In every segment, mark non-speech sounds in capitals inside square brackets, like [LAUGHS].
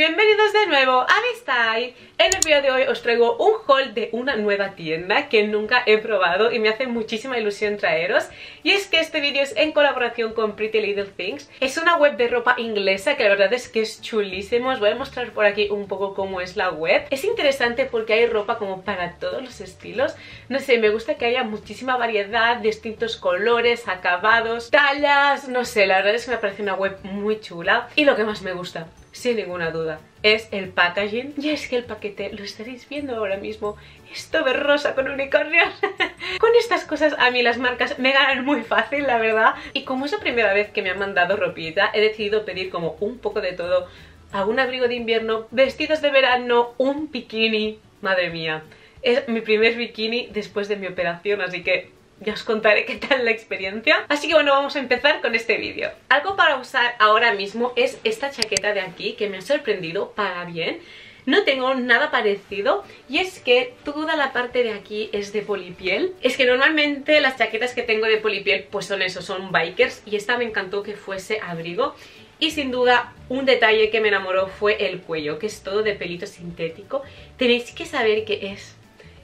bienvenidos de nuevo a Style. En el vídeo de hoy os traigo un haul de una nueva tienda que nunca he probado y me hace muchísima ilusión traeros. Y es que este vídeo es en colaboración con Pretty Little Things. Es una web de ropa inglesa que la verdad es que es chulísimo os voy a mostrar por aquí un poco cómo es la web. Es interesante porque hay ropa como para todos los estilos. No sé, me gusta que haya muchísima variedad distintos colores, acabados, tallas, no sé, la verdad es que me parece una web muy chula y lo que más me gusta sin ninguna duda, es el packaging. Y es que el paquete, lo estaréis viendo ahora mismo, es todo rosa con unicornios. [LAUGHS] con estas cosas a mí las marcas me ganan muy fácil, la verdad. Y como es la primera vez que me han mandado ropita, he decidido pedir como un poco de todo. Algún abrigo de invierno, vestidos de verano, un bikini. Madre mía, es mi primer bikini después de mi operación, así que ya os contaré qué tal la experiencia. Así que bueno, vamos a empezar con este vídeo. Algo para usar ahora mismo es esta chaqueta de aquí, que me ha sorprendido para bien. No tengo nada parecido y es que toda la parte de aquí es de polipiel. Es que normalmente las chaquetas que tengo de polipiel pues son eso, son bikers y esta me encantó que fuese abrigo. Y sin duda un detalle que me enamoró fue el cuello, que es todo de pelito sintético. Tenéis que saber que es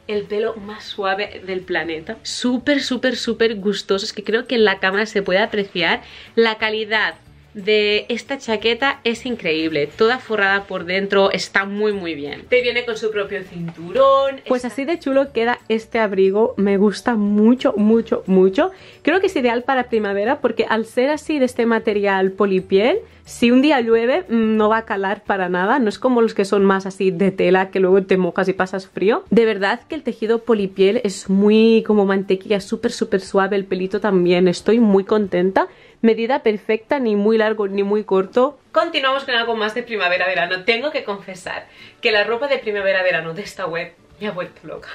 el pelo más suave del planeta. Súper, súper, súper gustoso. Es que creo que en la cámara se puede apreciar la calidad de esta chaqueta es increíble, toda forrada por dentro, está muy muy bien. Te viene con su propio cinturón. Pues así de chulo queda este abrigo, me gusta mucho, mucho, mucho. Creo que es ideal para primavera porque al ser así de este material polipiel, si un día llueve mm, no va a calar para nada, no es como los que son más así de tela que luego te mojas y pasas frío. De verdad que el tejido polipiel es muy como mantequilla, súper súper suave, el pelito también, estoy muy contenta medida perfecta, ni muy largo ni muy corto. Continuamos con algo más de primavera-verano. Tengo que confesar que la ropa de primavera-verano de esta web me ha vuelto loca.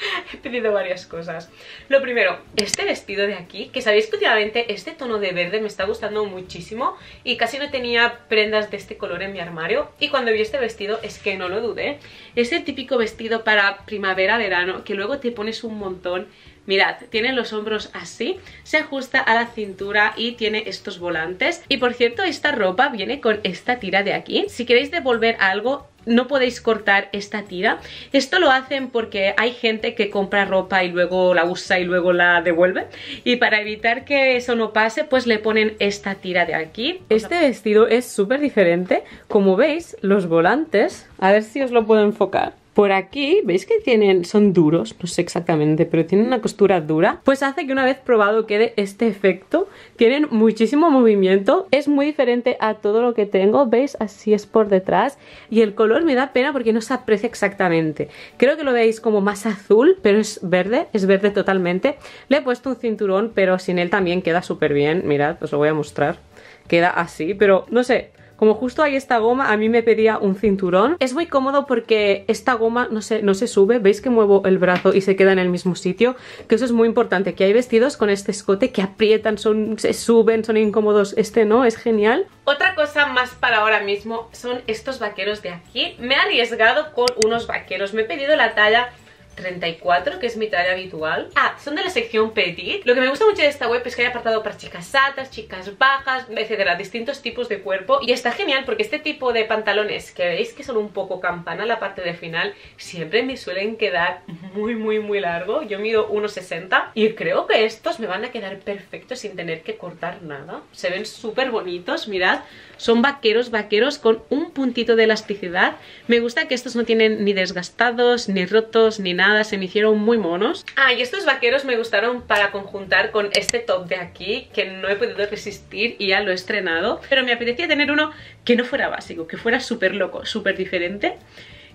[LAUGHS] He pedido varias cosas. Lo primero, este vestido de aquí, que sabéis que últimamente este tono de verde me está gustando muchísimo y casi no tenía prendas de este color en mi armario y cuando vi este vestido es que no lo dudé. Es el típico vestido para primavera-verano que luego te pones un montón Mirad, tiene los hombros así, se ajusta a la cintura y tiene estos volantes. Y por cierto, esta ropa viene con esta tira de aquí. Si queréis devolver algo, no podéis cortar esta tira. Esto lo hacen porque hay gente que compra ropa y luego la usa y luego la devuelve. Y para evitar que eso no pase, pues le ponen esta tira de aquí. Este vestido es súper diferente. Como veis, los volantes, a ver si os lo puedo enfocar por aquí, ¿veis que tienen, son duros? No sé exactamente, pero tienen una costura dura. Pues hace que una vez probado quede este efecto. Tienen muchísimo movimiento. Es muy diferente a todo lo que tengo. ¿Veis? Así es por detrás. Y el color me da pena porque no se aprecia exactamente. Creo que lo veis como más azul, pero es verde. Es verde totalmente. Le he puesto un cinturón, pero sin él también queda súper bien. Mirad, os lo voy a mostrar. Queda así, pero no sé, como justo hay esta goma, a mí me pedía un cinturón. Es muy cómodo porque esta goma no se, no se sube. ¿Veis que muevo el brazo y se queda en el mismo sitio? Que eso es muy importante, que hay vestidos con este escote que aprietan, son, se suben, son incómodos. Este no, es genial. Otra cosa más para ahora mismo son estos vaqueros de aquí. Me he arriesgado con unos vaqueros. Me he pedido la talla 34, que es mi talla habitual. Ah, son de la sección Petit. Lo que me gusta mucho de esta web es que hay apartado para chicas altas, chicas bajas, etcétera, distintos tipos de cuerpo. Y está genial porque este tipo de pantalones, que veis que son un poco campana la parte de final, siempre me suelen quedar muy, muy, muy largo. Yo mido 1,60 y creo que estos me van a quedar perfectos sin tener que cortar nada. Se ven súper bonitos, mirad. Son vaqueros, vaqueros con un puntito de elasticidad. Me gusta que estos no tienen ni desgastados, ni rotos, ni nada se me hicieron muy monos. Ah, y estos vaqueros me gustaron para conjuntar con este top de aquí, que no he podido resistir y ya lo he estrenado. Pero me apetecía tener uno que no fuera básico, que fuera súper loco, súper diferente.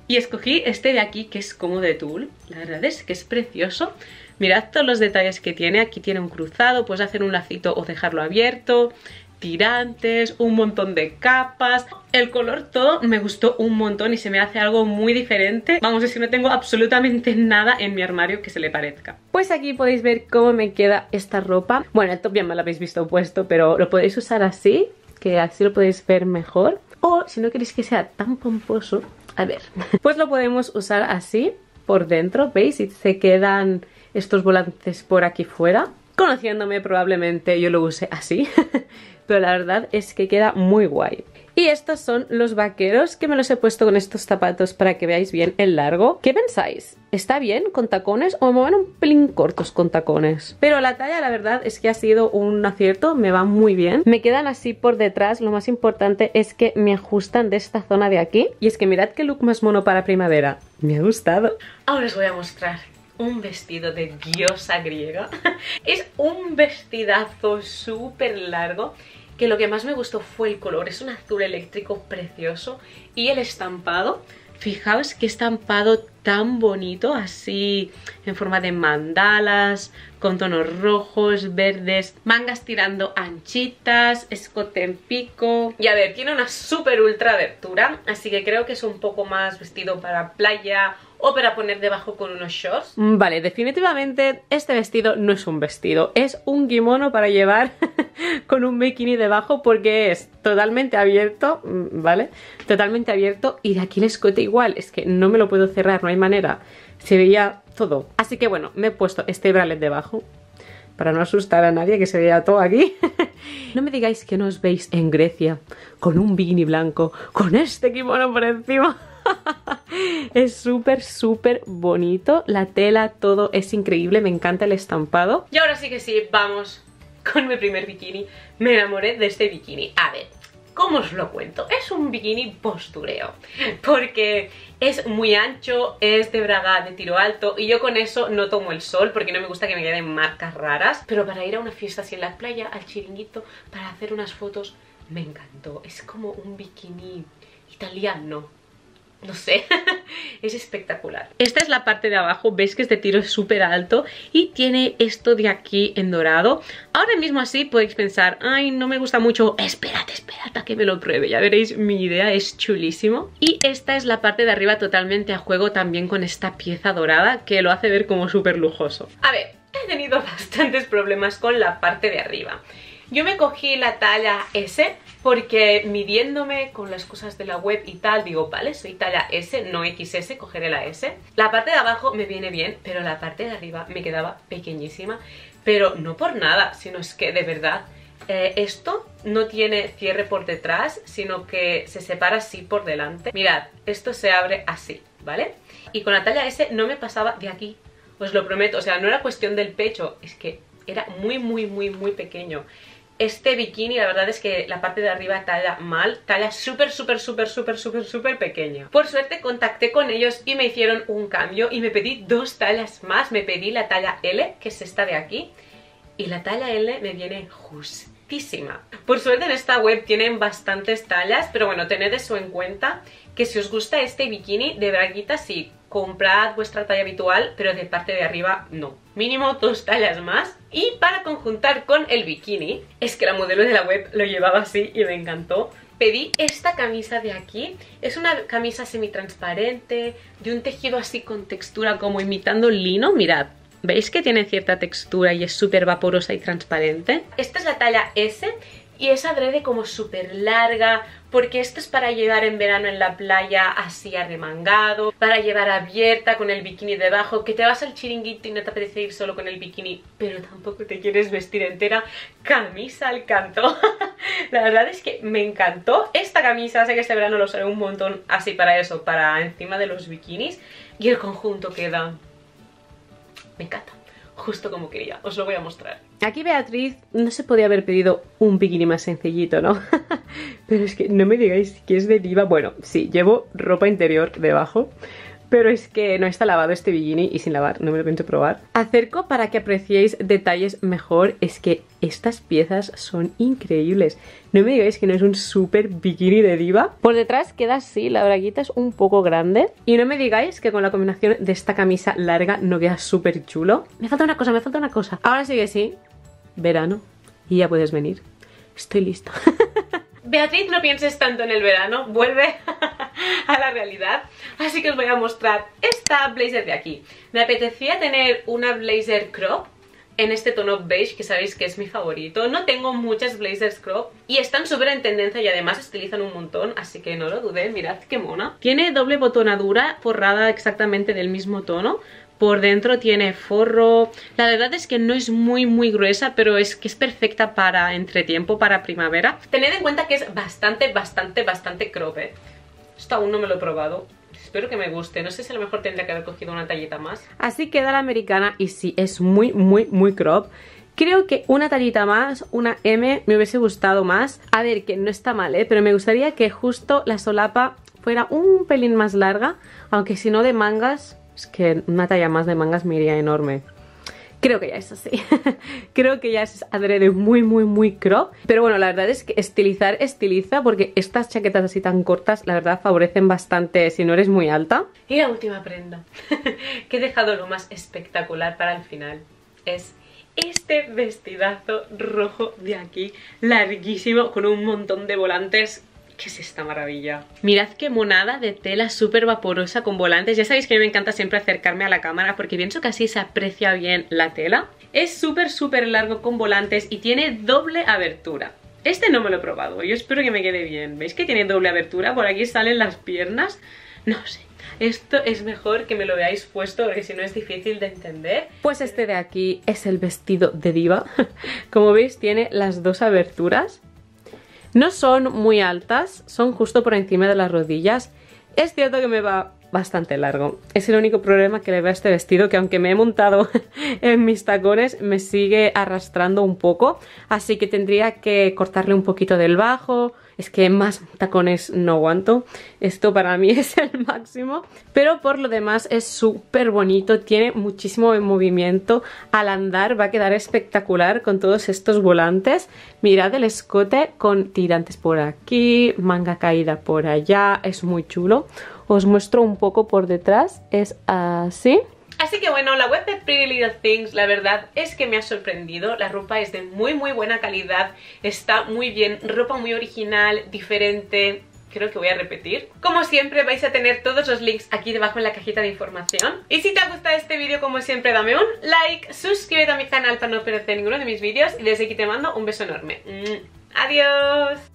Y escogí este de aquí, que es como de tul. La verdad es que es precioso. Mirad todos los detalles que tiene. Aquí tiene un cruzado, puedes hacer un lacito o dejarlo abierto tirantes, un montón de capas. El color todo me gustó un montón y se me hace algo muy diferente. Vamos, es que no tengo absolutamente nada en mi armario que se le parezca. Pues aquí podéis ver cómo me queda esta ropa. Bueno, el top ya me lo habéis visto puesto, pero lo podéis usar así, que así lo podéis ver mejor. O si no queréis que sea tan pomposo, a ver, [LAUGHS] pues lo podemos usar así por dentro, ¿veis? Y se quedan estos volantes por aquí fuera. Conociéndome probablemente yo lo use así, [LAUGHS] pero la verdad es que queda muy guay. Y estos son los vaqueros que me los he puesto con estos zapatos para que veáis bien el largo. ¿Qué pensáis? ¿Está bien con tacones o me van un pelín cortos con tacones? Pero la talla la verdad es que ha sido un acierto, me va muy bien. Me quedan así por detrás, lo más importante es que me ajustan de esta zona de aquí. Y es que mirad qué look más mono para primavera. Me ha gustado. Ahora os voy a mostrar un vestido de diosa griega. [LAUGHS] es un vestidazo súper largo que lo que más me gustó fue el color, es un azul eléctrico precioso y el estampado. Fijaos qué estampado tan bonito, así en forma de mandalas, con tonos rojos, verdes, mangas tirando anchitas, escote en pico. Y a ver, tiene una súper ultra abertura, así que creo que es un poco más vestido para playa o para poner debajo con unos shorts. Mm, vale, definitivamente este vestido no es un vestido, es un kimono para llevar [LAUGHS] con un bikini debajo porque es totalmente abierto, mm, ¿vale? Totalmente abierto y de aquí el escote igual, es que no me lo puedo cerrar, no hay manera. Se veía todo. Así que bueno, me he puesto este bralet debajo para no asustar a nadie que se vea todo aquí. [LAUGHS] no me digáis que no os veis en Grecia con un bikini blanco, con este kimono por encima. [LAUGHS] es súper, súper bonito. La tela, todo es increíble. Me encanta el estampado. Y ahora sí que sí, vamos con mi primer bikini. Me enamoré de este bikini. A ver, ¿Cómo os lo cuento? Es un bikini postureo, porque es muy ancho, es de braga de tiro alto y yo con eso no tomo el sol porque no me gusta que me queden marcas raras, pero para ir a una fiesta así en la playa, al chiringuito, para hacer unas fotos, me encantó. Es como un bikini italiano, no sé, [LAUGHS] es espectacular. Esta es la parte de abajo, veis que este tiro es súper alto y tiene esto de aquí en dorado. Ahora mismo así podéis pensar, ay, no me gusta mucho, espérate, espérate a que me lo pruebe, ya veréis, mi idea es chulísimo. Y esta es la parte de arriba totalmente a juego también con esta pieza dorada que lo hace ver como súper lujoso. A ver, he tenido [LAUGHS] bastantes problemas con la parte de arriba. Yo me cogí la talla S porque midiéndome con las cosas de la web y tal, digo, vale, soy talla S, no XS, cogeré la S. La parte de abajo me viene bien, pero la parte de arriba me quedaba pequeñísima. Pero no por nada, sino es que de verdad eh, esto no tiene cierre por detrás, sino que se separa así por delante. Mirad, esto se abre así, ¿vale? Y con la talla S no me pasaba de aquí, os lo prometo. O sea, no era cuestión del pecho, es que era muy, muy, muy, muy pequeño. Este bikini la verdad es que la parte de arriba talla mal, talla súper, súper, súper, súper, súper, súper pequeña. Por suerte contacté con ellos y me hicieron un cambio y me pedí dos tallas más. Me pedí la talla L, que es esta de aquí, y la talla L me viene justísima. Por suerte en esta web tienen bastantes tallas, pero bueno, tened eso en cuenta, que si os gusta este bikini de braguita, sí, comprad vuestra talla habitual, pero de parte de arriba no. Mínimo dos tallas más. Y para conjuntar con el bikini, es que la modelo de la web lo llevaba así y me encantó. Pedí esta camisa de aquí, es una camisa semitransparente, de un tejido así con textura como imitando lino, mirad, ¿Veis que tiene cierta textura y es súper vaporosa y transparente? Esta es la talla S y es adrede como súper larga porque esto es para llevar en verano en la playa así arremangado, para llevar abierta con el bikini debajo, que te vas al chiringuito y no te apetece ir solo con el bikini, pero tampoco te quieres vestir entera, camisa al canto. [LAUGHS] la verdad es que me encantó esta camisa, sé que este verano lo usaré un montón así para eso, para encima de los bikinis y el conjunto queda... me encanta justo como quería. Os lo voy a mostrar. Aquí Beatriz no se podía haber pedido un bikini más sencillito, ¿no? [LAUGHS] Pero es que no me digáis que es de diva. Bueno, sí, llevo ropa interior debajo pero es que no está lavado este bikini y sin lavar, no me lo pienso probar. Acerco para que apreciéis detalles mejor, es que estas piezas son increíbles. No me digáis que no es un súper bikini de diva. Por detrás queda así, la braguita es un poco grande. Y no me digáis que con la combinación de esta camisa larga no queda súper chulo. Me falta una cosa, me falta una cosa. Ahora sí que sí, verano, y ya puedes venir. Estoy lista. [LAUGHS] Beatriz, no pienses tanto en el verano, vuelve [LAUGHS] a la realidad. Así que os voy a mostrar esta blazer de aquí. Me apetecía tener una blazer crop en este tono beige que sabéis que es mi favorito. No tengo muchas blazers crop y están súper en tendencia y además estilizan un montón, así que no lo dudé, mirad qué mona. Tiene doble botonadura forrada exactamente del mismo tono por dentro tiene forro. La verdad es que no es muy muy gruesa, pero es que es perfecta para entretiempo, para primavera. Tened en cuenta que es bastante, bastante, bastante crop, ¿eh? Esto aún no me lo he probado. Espero que me guste. No sé si a lo mejor tendría que haber cogido una tallita más. Así queda la americana y sí, es muy, muy, muy crop. Creo que una tallita más, una M, me hubiese gustado más. A ver, que no está mal, ¿eh? Pero me gustaría que justo la solapa fuera un pelín más larga. Aunque si no de mangas, es que una talla más de mangas me iría enorme. Creo que ya es así. [LAUGHS] Creo que ya es adrede muy, muy, muy crop. Pero bueno, la verdad es que estilizar estiliza porque estas chaquetas así tan cortas, la verdad, favorecen bastante si no eres muy alta. Y la última prenda, [LAUGHS] que he dejado lo más espectacular para el final, es este vestidazo rojo de aquí, larguísimo, con un montón de volantes ¿Qué es esta maravilla? Mirad qué monada de tela súper vaporosa con volantes. Ya sabéis que a mí me encanta siempre acercarme a la cámara porque pienso que así se aprecia bien la tela. Es súper súper largo con volantes y tiene doble abertura. Este no me lo he probado, yo espero que me quede bien. ¿Veis que tiene doble abertura? Por aquí salen las piernas. No sé, esto es mejor que me lo veáis puesto porque si no es difícil de entender. Pues este de aquí es el vestido de diva. [LAUGHS] Como veis tiene las dos aberturas no son muy altas, son justo por encima de las rodillas. Es cierto que me va bastante largo. Es el único problema que le veo a este vestido, que aunque me he montado [LAUGHS] en mis tacones, me sigue arrastrando un poco. Así que tendría que cortarle un poquito del bajo, es que más tacones no aguanto. Esto para mí [LAUGHS] es el máximo. Pero por lo demás es súper bonito, tiene muchísimo movimiento. Al andar va a quedar espectacular con todos estos volantes. Mirad el escote con tirantes por aquí, manga caída por allá, es muy chulo. Os muestro un poco por detrás, es así. Así que bueno, la web de Pretty Little Things la verdad es que me ha sorprendido, la ropa es de muy muy buena calidad, está muy bien, ropa muy original, diferente, creo que voy a repetir. Como siempre vais a tener todos los links aquí debajo en la cajita de información. Y si te ha gustado este vídeo como siempre dame un like, suscríbete a mi canal para no perderte ninguno de mis vídeos y desde aquí te mando un beso enorme. ¡Adiós!